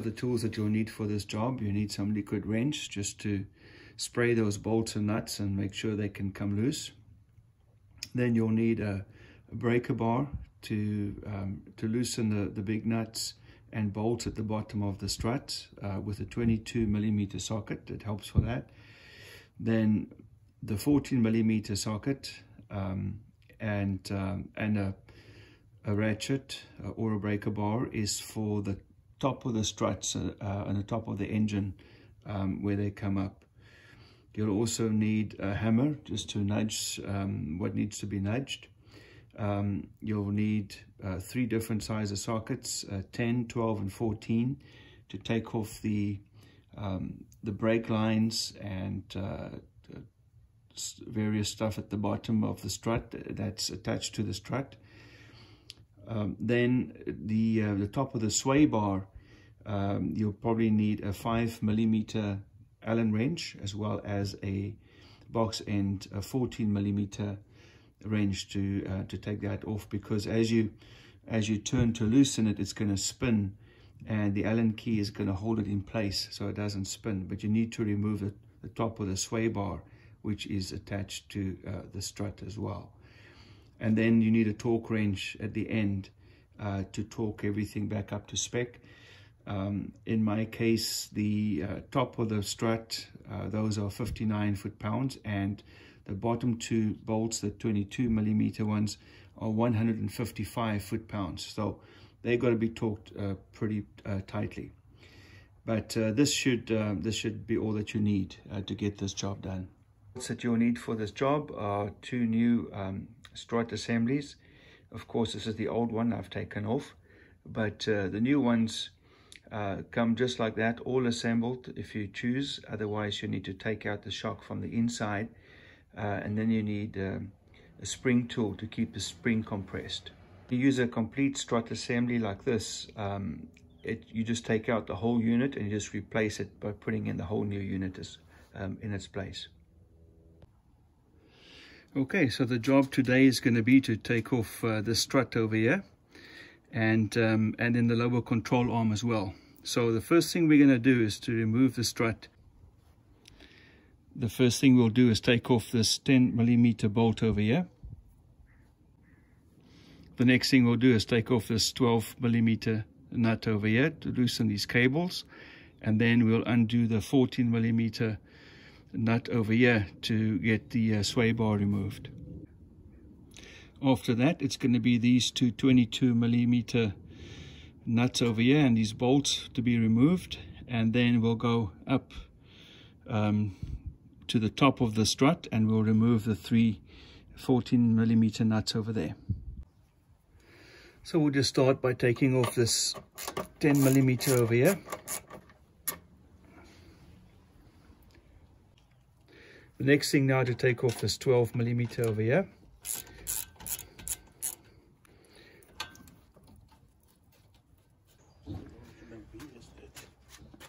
the tools that you'll need for this job, you need some liquid wrench just to spray those bolts and nuts and make sure they can come loose. Then you'll need a, a breaker bar to, um, to loosen the, the big nuts and bolts at the bottom of the strut uh, with a 22 millimeter socket that helps for that. Then the 14 millimeter socket um, and um, and a, a ratchet uh, or a breaker bar is for the top of the struts uh, uh, the top of the engine um, where they come up. You'll also need a hammer just to nudge um, what needs to be nudged. Um, you'll need uh, three different sizes of sockets, uh, 10, 12, and 14 to take off the, um, the brake lines and uh, various stuff at the bottom of the strut that's attached to the strut. Um, then the uh, the top of the sway bar, um, you'll probably need a five millimeter Allen wrench as well as a box end, a 14 millimeter wrench to uh, to take that off because as you as you turn to loosen it, it's going to spin and the Allen key is going to hold it in place so it doesn't spin. But you need to remove the, the top of the sway bar, which is attached to uh, the strut as well. And then you need a torque wrench at the end uh, to torque everything back up to spec. Um, in my case, the uh, top of the strut, uh, those are 59 foot-pounds, and the bottom two bolts, the 22 millimeter ones, are 155 foot-pounds. So they've got to be torqued uh, pretty uh, tightly. But uh, this should this should be all that you need to get this job done. What's that you'll need for this job are two new um, strut assemblies. Of course, this is the old one I've taken off, but uh, the new ones uh, come just like that, all assembled if you choose. Otherwise, you need to take out the shock from the inside, uh, and then you need um, a spring tool to keep the spring compressed. You use a complete strut assembly like this, um, it, you just take out the whole unit and you just replace it by putting in the whole new unit as, um, in its place. Okay, so the job today is going to be to take off uh, the strut over here and um, and then the lower control arm as well. So the first thing we're going to do is to remove the strut. The first thing we'll do is take off this 10 millimeter bolt over here. The next thing we'll do is take off this 12 millimeter nut over here to loosen these cables. And then we'll undo the 14 millimeter nut over here to get the uh, sway bar removed. After that, it's going to be these two 22 millimeter nuts over here and these bolts to be removed. And then we'll go up um, to the top of the strut and we'll remove the three 14 millimeter nuts over there. So we'll just start by taking off this 10 millimeter over here. The next thing now to take off is 12 millimeter over here.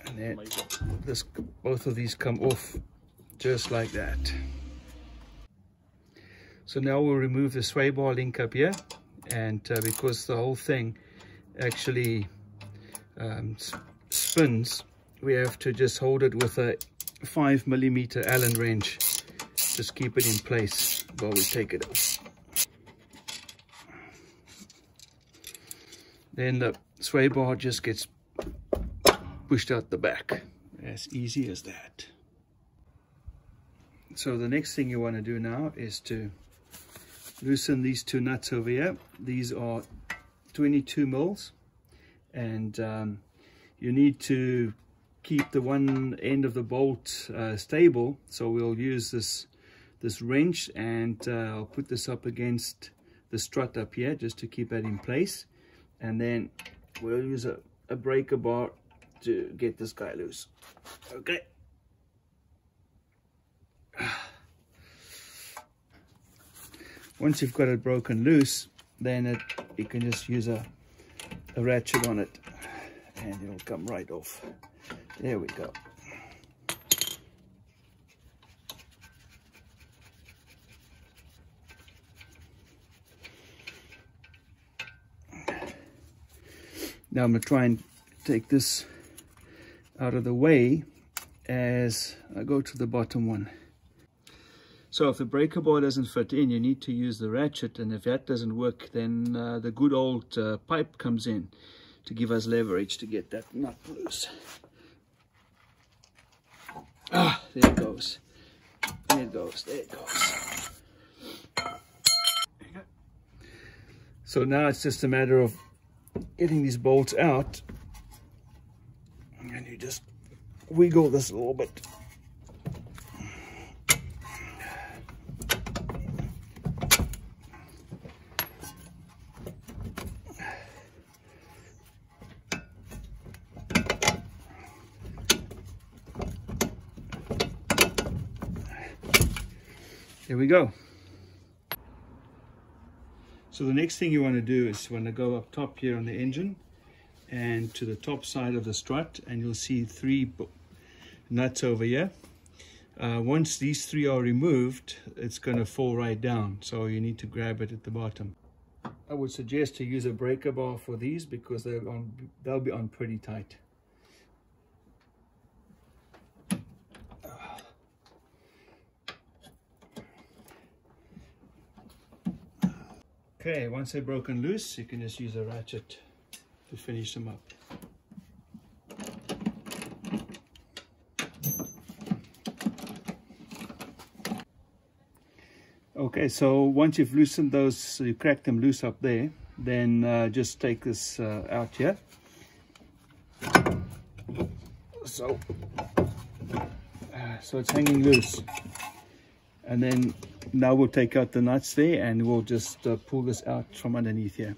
And then this, both of these come off just like that. So now we'll remove the sway bar link up here and uh, because the whole thing actually um, spins we have to just hold it with a five millimeter Allen wrench. Just keep it in place while we take it off. Then the sway bar just gets pushed out the back. As easy as that. So the next thing you want to do now is to loosen these two nuts over here. These are 22 mils and um, you need to keep the one end of the bolt uh, stable. So we'll use this this wrench and uh, I'll put this up against the strut up here just to keep that in place. And then we'll use a, a breaker bar to get this guy loose. Okay. Once you've got it broken loose, then it, you can just use a, a ratchet on it and it'll come right off. There we go. Now I'm going to try and take this out of the way as I go to the bottom one. So if the breaker bar doesn't fit in, you need to use the ratchet. And if that doesn't work, then uh, the good old uh, pipe comes in to give us leverage to get that nut loose. Ah, there it goes. There it goes. There it goes. So now it's just a matter of getting these bolts out. And you just wiggle this a little bit. There we go. So the next thing you want to do is you want to go up top here on the engine and to the top side of the strut and you'll see three nuts over here. Uh, once these three are removed, it's going to fall right down. So you need to grab it at the bottom. I would suggest to use a breaker bar for these because they're on, they'll be on pretty tight. Okay, once they're broken loose, you can just use a ratchet to finish them up. Okay, so once you've loosened those, you crack them loose up there, then uh, just take this uh, out here. So, uh, so it's hanging loose. And then now we'll take out the nuts there and we'll just uh, pull this out from underneath here.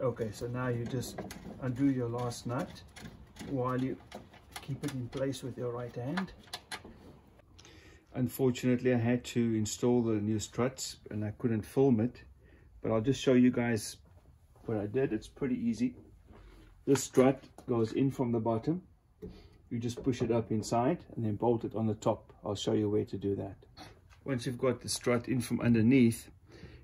Okay, so now you just undo your last nut while you keep it in place with your right hand. Unfortunately, I had to install the new struts and I couldn't film it, but I'll just show you guys what I did. It's pretty easy. This strut goes in from the bottom. You just push it up inside and then bolt it on the top. I'll show you where to do that. Once you've got the strut in from underneath,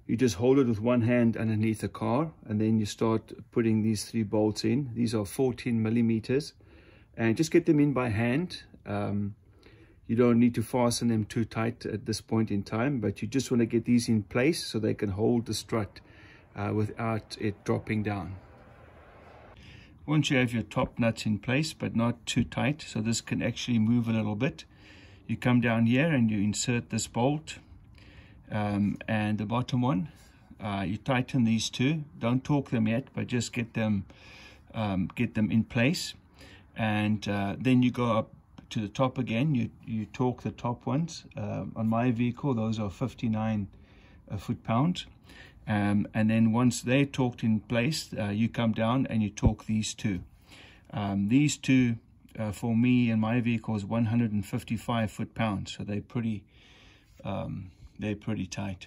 you just hold it with one hand underneath the car and then you start putting these three bolts in. These are 14 millimeters and just get them in by hand. Um, you don't need to fasten them too tight at this point in time, but you just want to get these in place so they can hold the strut uh, without it dropping down. Once you have your top nuts in place, but not too tight, so this can actually move a little bit, you come down here and you insert this bolt um, and the bottom one uh, you tighten these two. Don't torque them yet but just get them um, get them in place. And uh, then you go up to the top again. You you torque the top ones. Uh, on my vehicle those are 59 uh, foot pounds um, and then once they're torqued in place uh, you come down and you torque these two. Um, these two uh, for me and my vehicle is 155 foot pounds so they're pretty um, they're pretty tight.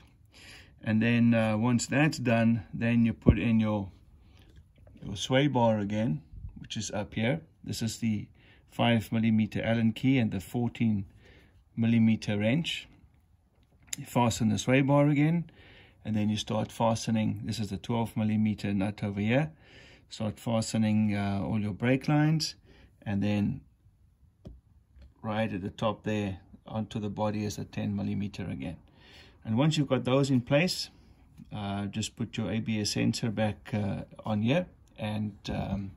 And then uh, once that's done then you put in your your sway bar again which is up here. This is the 5 millimeter allen key and the 14 millimeter wrench. You fasten the sway bar again and then you start fastening. This is the 12 millimeter nut over here. Start fastening uh, all your brake lines and then right at the top there onto the body is a 10 millimeter again. And once you've got those in place uh, just put your ABS sensor back uh, on here and um,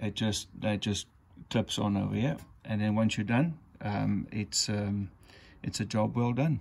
it just that just clips on over here. And then once you're done um, it's um, it's a job well done